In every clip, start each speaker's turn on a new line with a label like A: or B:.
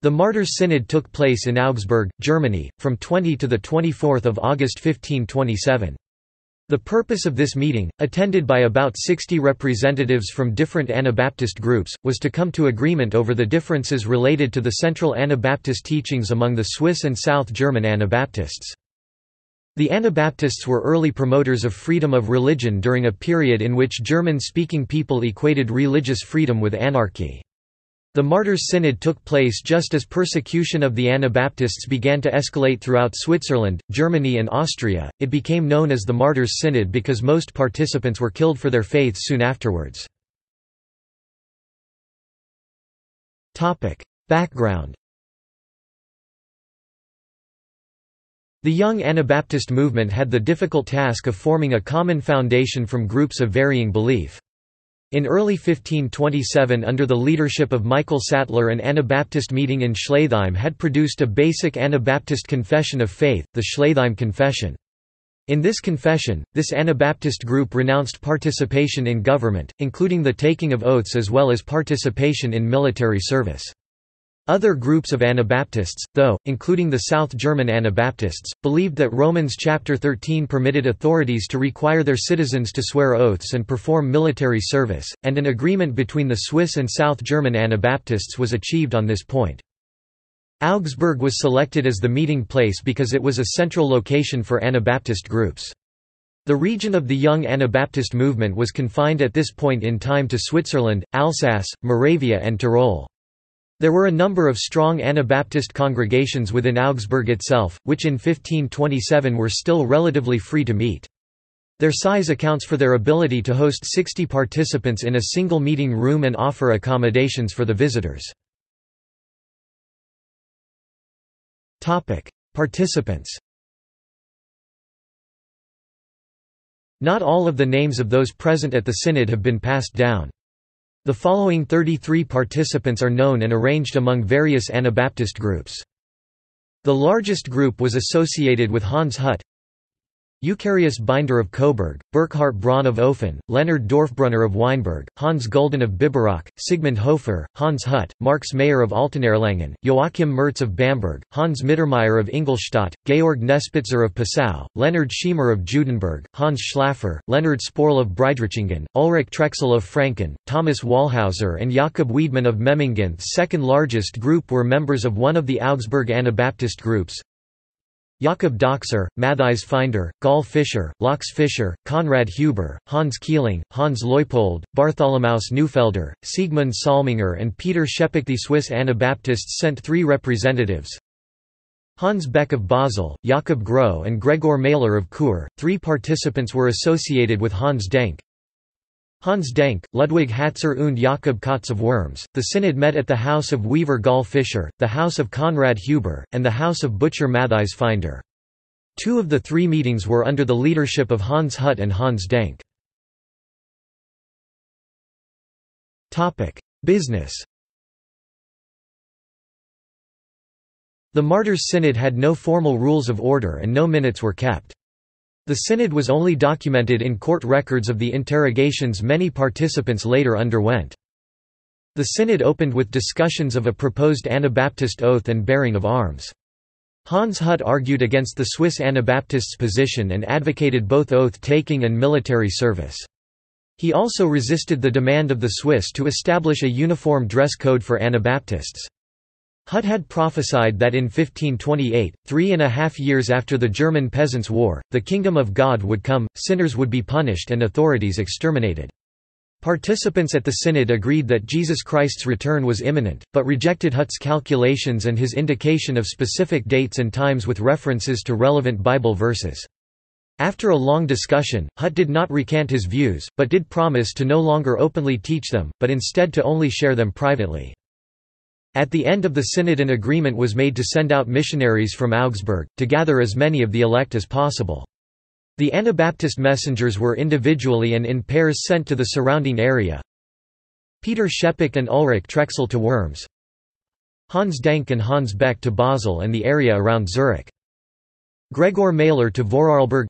A: The Martyrs' Synod took place in Augsburg, Germany, from 20 to 24 August 1527. The purpose of this meeting, attended by about 60 representatives from different Anabaptist groups, was to come to agreement over the differences related to the central Anabaptist teachings among the Swiss and South German Anabaptists. The Anabaptists were early promoters of freedom of religion during a period in which German-speaking people equated religious freedom with anarchy. The Martyrs' Synod took place just as persecution of the Anabaptists began to escalate throughout Switzerland, Germany and Austria. It became known as the Martyrs' Synod because most participants were killed for their faith soon afterwards. Topic: Background The young Anabaptist movement had the difficult task of forming a common foundation from groups of varying belief. In early 1527 under the leadership of Michael Sattler an Anabaptist meeting in Schleitheim had produced a basic Anabaptist confession of faith, the Schleitheim Confession. In this confession, this Anabaptist group renounced participation in government, including the taking of oaths as well as participation in military service. Other groups of Anabaptists, though, including the South German Anabaptists, believed that Romans chapter 13 permitted authorities to require their citizens to swear oaths and perform military service, and an agreement between the Swiss and South German Anabaptists was achieved on this point. Augsburg was selected as the meeting place because it was a central location for Anabaptist groups. The region of the young Anabaptist movement was confined at this point in time to Switzerland, Alsace, Moravia and Tyrol. There were a number of strong Anabaptist congregations within Augsburg itself, which in 1527 were still relatively free to meet. Their size accounts for their ability to host 60 participants in a single meeting room and offer accommodations for the visitors. Participants Not all of the names of those present at the synod have been passed down. The following 33 participants are known and arranged among various Anabaptist groups. The largest group was associated with Hans Hut, Eucharius Binder of Coburg, Burkhard Braun of Ofen, Leonard Dorfbrunner of Weinberg, Hans Gulden of Biberach, Sigmund Hofer, Hans Hut, Marx Mayer of Altenerlangen, Joachim Mertz of Bamberg, Hans Mittermeier of Ingolstadt, Georg Nespitzer of Passau, Leonard Schiemer of Judenberg, Hans Schlaffer, Leonard Sporl of Breidrichingen, Ulrich Trexel of Franken, Thomas Wallhauser and Jakob Wiedmann of Memmingen. The Second largest group were members of one of the Augsburg Anabaptist groups, Jakob Dachser, Matthias Finder, Gall Fischer, Lox Fischer, Konrad Huber, Hans Keeling, Hans Leupold, Bartholomaus Neufelder, Siegmund Salminger and Peter Schepik. The Swiss Anabaptists sent three representatives, Hans Beck of Basel, Jakob Groh and Gregor Mahler of Chur. Three participants were associated with Hans Denck. Hans Denck, Ludwig Hatzer und Jakob Kautz of Worms. The synod met at the house of weaver Gall Fischer, the house of Konrad Huber, and the house of butcher Matthias Finder. Two of the three meetings were under the leadership of Hans Hut and Hans Denck. Business The Martyrs' Synod had no formal rules of order and no minutes were kept. The synod was only documented in court records of the interrogations many participants later underwent. The synod opened with discussions of a proposed Anabaptist oath and bearing of arms. Hans Hut argued against the Swiss Anabaptists' position and advocated both oath-taking and military service. He also resisted the demand of the Swiss to establish a uniform dress code for Anabaptists. Hut had prophesied that in 1528, three and a half years after the German Peasants' War, the kingdom of God would come, sinners would be punished and authorities exterminated. Participants at the synod agreed that Jesus Christ's return was imminent, but rejected Hut's calculations and his indication of specific dates and times with references to relevant Bible verses. After a long discussion, Hut did not recant his views, but did promise to no longer openly teach them, but instead to only share them privately. At the end of the synod an agreement was made to send out missionaries from Augsburg, to gather as many of the elect as possible. The Anabaptist messengers were individually and in pairs sent to the surrounding area. Peter Schepik and Ulrich Trexel to Worms. Hans Denck and Hans Beck to Basel and the area around Zurich. Gregor Mahler to Vorarlberg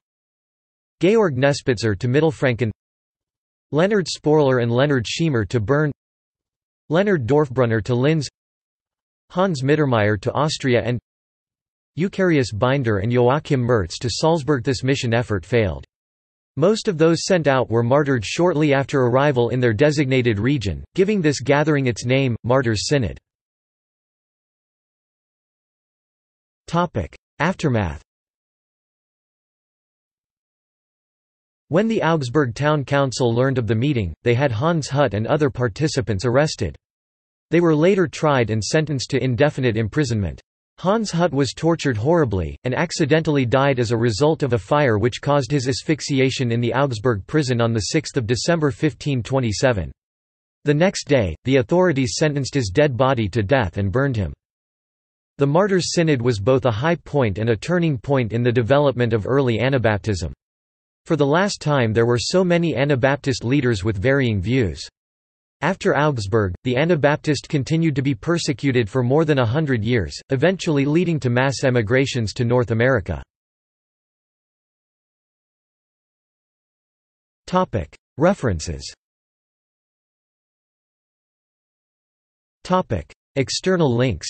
A: Georg Nespitzer to Mittelfranken Leonard Sporler and Leonard Schiemer to Bern Leonard Dorfbrunner to Linz Hans Mittermeier to Austria and Eucharius Binder and Joachim Mertz to Salzburg. This mission effort failed. Most of those sent out were martyred shortly after arrival in their designated region, giving this gathering its name, Martyrs' Synod. Aftermath When the Augsburg Town Council learned of the meeting, they had Hans Hut and other participants arrested. They were later tried and sentenced to indefinite imprisonment. Hans Hut was tortured horribly, and accidentally died as a result of a fire which caused his asphyxiation in the Augsburg prison on 6 December 1527. The next day, the authorities sentenced his dead body to death and burned him. The Martyrs' Synod was both a high point and a turning point in the development of early Anabaptism. For the last time there were so many Anabaptist leaders with varying views. After Augsburg, the Anabaptist continued to be persecuted for more than a hundred years, eventually leading to mass emigrations to North America. References. External links